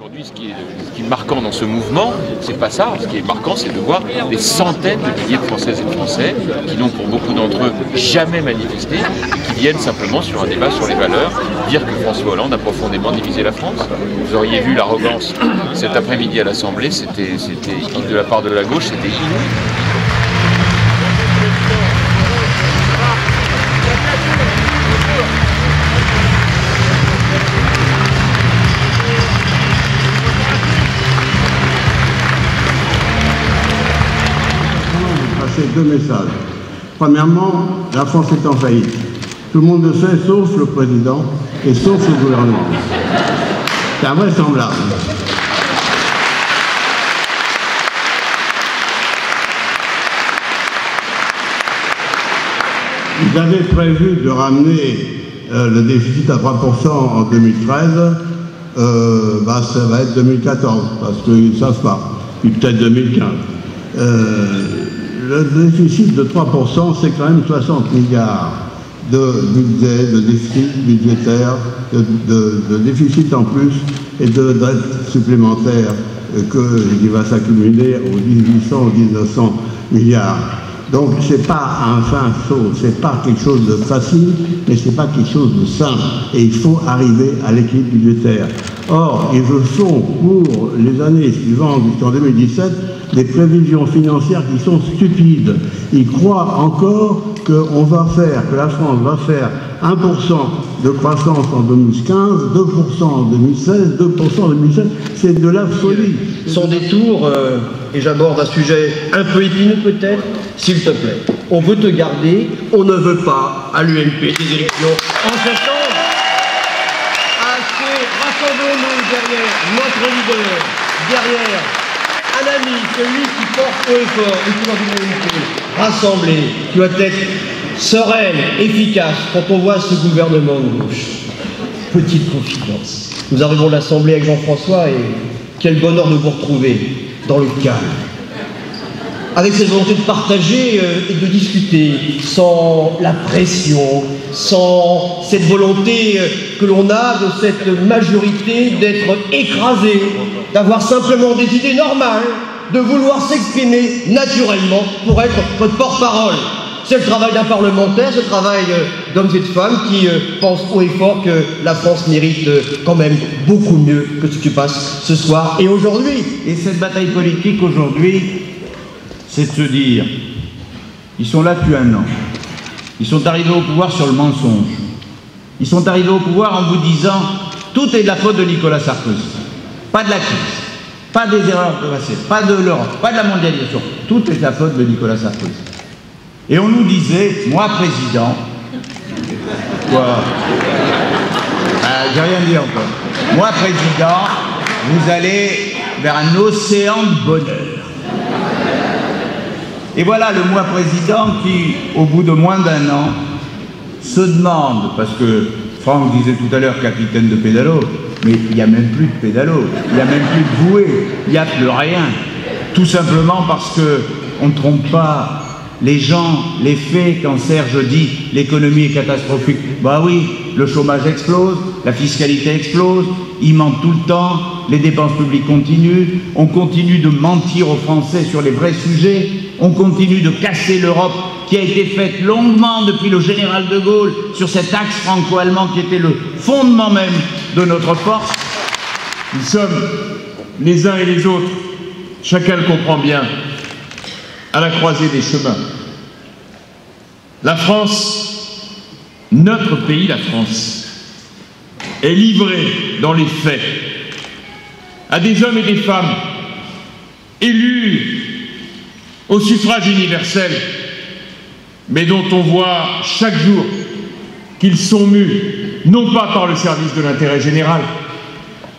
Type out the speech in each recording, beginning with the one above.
Aujourd'hui, ce qui, est, marquant dans ce mouvement, c'est pas ça. Ce qui est marquant, c'est de voir des centaines de milliers de Françaises et de Français qui n'ont pour beaucoup d'entre eux jamais manifesté qui viennent simplement sur un débat sur les valeurs, dire que François Hollande a profondément divisé la France. Vous auriez vu l'arrogance cet après-midi à l'Assemblée, c'était de la part de la gauche, c'était inouï. Deux messages. Premièrement, la France est en faillite. Tout le monde le sait, sauf le président et sauf le gouvernement. C'est invraisemblable. Vous avez prévu de ramener euh, le déficit à 3% en 2013. Euh, bah, ça va être 2014, parce qu'ils ne savent pas. Puis peut-être 2015. Euh, le déficit de 3%, c'est quand même 60 milliards de budget, de déficit budgétaire, de, déficit en plus et de dette supplémentaire que, qui va s'accumuler aux 1800 ou 1900 milliards. Donc c'est pas un fin saut, c'est pas quelque chose de facile, mais c'est pas quelque chose de simple. Et il faut arriver à l'équilibre budgétaire. Or, ils font pour les années suivantes jusqu'en 2017 des prévisions financières qui sont stupides. Ils croient encore va faire, que la France va faire 1% de croissance en 2015, 2% en 2016, 2% en 2017. C'est de la folie. Son détour, euh, et j'aborde un sujet un peu épineux peut-être, s'il te plaît. On veut te garder, on ne veut pas à l'UMP des élections en septembre. Assez, rassemblons-nous derrière notre leader, derrière un ami, celui qui porte haut fort et qui va vous l'UMP, rassemblé, qui doit être sereine, efficace quand on voit ce gouvernement de gauche. Petite confidence. Nous arrivons à l'Assemblée avec Jean-François et quel bonheur de vous retrouver dans le calme. Avec cette volonté de partager euh, et de discuter sans la pression, sans cette volonté euh, que l'on a de cette majorité d'être écrasé, d'avoir simplement des idées normales, de vouloir s'exprimer naturellement pour être votre porte-parole. C'est le travail d'un parlementaire, le travail euh, d'hommes et de femmes qui pensent haut et fort que la France mérite quand même beaucoup mieux que ce qui passe ce soir et aujourd'hui. Et cette bataille politique aujourd'hui, c'est de se dire, ils sont là depuis un an. Ils sont arrivés au pouvoir sur le mensonge. Ils sont arrivés au pouvoir en vous disant, tout est de la faute de Nicolas Sarkozy. Pas de la crise, pas des erreurs passées, pas de l'Europe, pas de la mondialisation. Tout est de la faute de Nicolas Sarkozy. Et on nous disait, moi président, quoi? Euh, J'ai rien dit encore. Moi président, vous allez vers un océan de bonheur. Et voilà le moi président qui, au bout de moins d'un an, se demande, parce que Franck disait tout à l'heure capitaine de pédalo, mais il n'y a même plus de pédalo, il n'y a même plus de bouée, il n'y a plus rien. Tout simplement parce que on ne trompe pas les gens, les faits, quand Serge dit l'économie est catastrophique, bah oui, le chômage explose, la fiscalité explose, il manque tout le temps, les dépenses publiques continuent, on continue de mentir aux Français sur les vrais sujets, on continue de casser l'Europe qui a été faite longuement depuis le général de Gaulle sur cet axe franco-allemand qui était le fondement même de notre force. Nous sommes les uns et les autres, chacun le comprend bien, à la croisée des chemins. La France, notre pays, la France, est livrée dans les faits à des hommes et des femmes élus au suffrage universel, mais dont on voit chaque jour qu'ils sont mus, non pas par le service de l'intérêt général,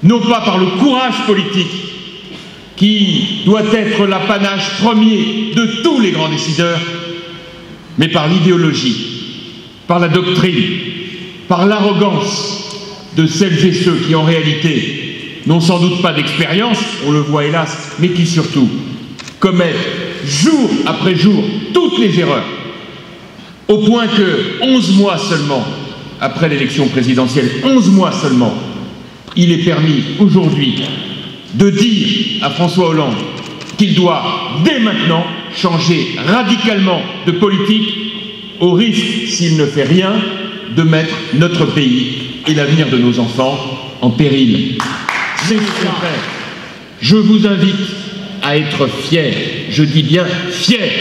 non pas par le courage politique qui doit être l'apanage premier de tous les grands décideurs, mais par l'idéologie, par la doctrine, par l'arrogance de celles et ceux qui en réalité n'ont sans doute pas d'expérience, on le voit hélas, mais qui surtout commettent jour après jour toutes les erreurs, au point que 11 mois seulement après l'élection présidentielle, 11 mois seulement, il est permis aujourd'hui de dire à François Hollande qu'il doit dès maintenant changer radicalement de politique au risque, s'il ne fait rien, de mettre notre pays et l'avenir de nos enfants en péril. Je vous invite à être fiers, je dis bien fiers,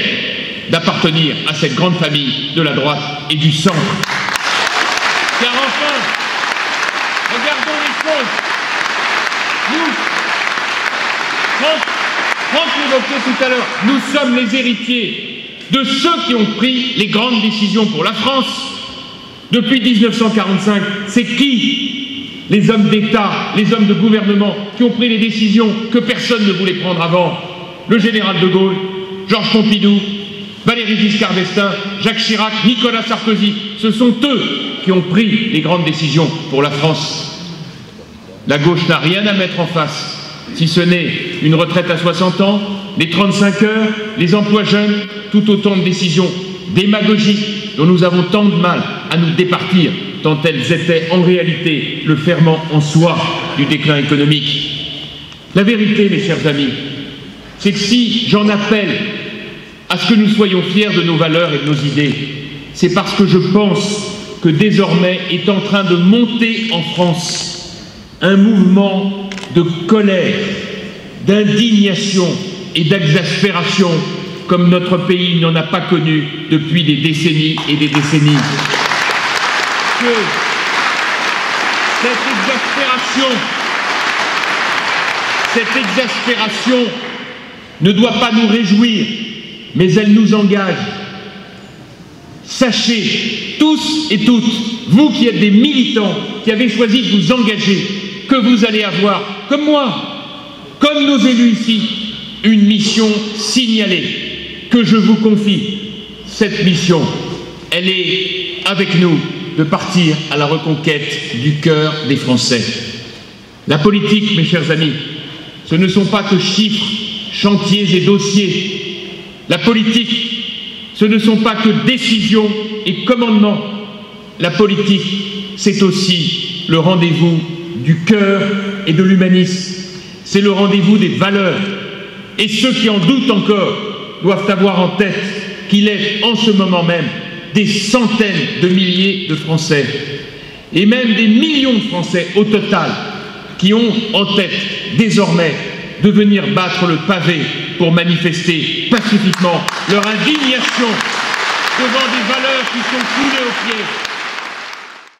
d'appartenir à cette grande famille de la droite et du centre. Car enfin, regardons les choses. Nous, Franck l'évoquait tout à l'heure, nous sommes les héritiers de ceux qui ont pris les grandes décisions pour la France. Depuis 1945, c'est qui les hommes d'État, les hommes de gouvernement qui ont pris les décisions que personne ne voulait prendre avant? Le général de Gaulle, Georges Pompidou, Valéry Giscard d'Estaing, Jacques Chirac, Nicolas Sarkozy, ce sont eux qui ont pris les grandes décisions pour la France. La gauche n'a rien à mettre en face, si ce n'est une retraite à 60 ans, les 35 heures, les emplois jeunes, tout autant de décisions démagogiques dont nous avons tant de mal à nous départir, tant elles étaient en réalité le ferment en soi du déclin économique. La vérité, mes chers amis, c'est que si j'en appelle à ce que nous soyons fiers de nos valeurs et de nos idées, c'est parce que je pense que désormais est en train de monter en France un mouvement de colère, d'indignation et d'exaspération comme notre pays n'en a pas connu depuis des décennies et des décennies. Cette exaspération ne doit pas nous réjouir, mais elle nous engage. Sachez, tous et toutes, vous qui êtes des militants, qui avez choisi de vous engager, que vous allez avoir, comme moi, comme nos élus ici, une mission signalée que je vous confie. Cette mission, elle est avec nous de partir à la reconquête du cœur des Français. La politique, mes chers amis, ce ne sont pas que chiffres, chantiers et dossiers. La politique, ce ne sont pas que décisions et commandements. La politique, c'est aussi le rendez-vous du cœur et de l'humanisme. C'est le rendez-vous des valeurs. Et ceux qui en doutent encore doivent avoir en tête qu'il est en ce moment même des centaines de milliers de Français et même des millions de Français au total qui ont en tête désormais de venir battre le pavé pour manifester pacifiquement leur indignation devant des valeurs qui sont coulées aux pieds